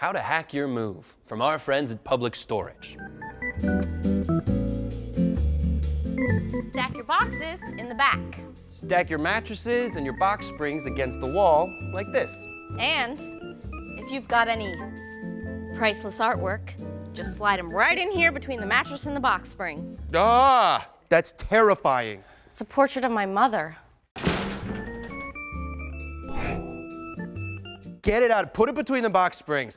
How to hack your move from our friends at Public Storage. Stack your boxes in the back. Stack your mattresses and your box springs against the wall like this. And if you've got any priceless artwork, just slide them right in here between the mattress and the box spring. Ah, that's terrifying. It's a portrait of my mother. Get it out, put it between the box springs.